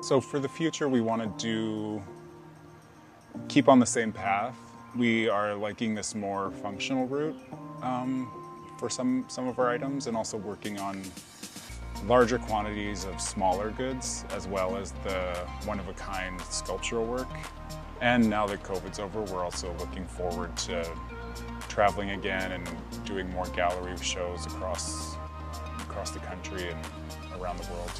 So for the future, we want to do keep on the same path. We are liking this more functional route um, for some some of our items, and also working on larger quantities of smaller goods, as well as the one-of-a-kind sculptural work. And now that COVID's over, we're also looking forward to traveling again and doing more gallery shows across across the country and around the world.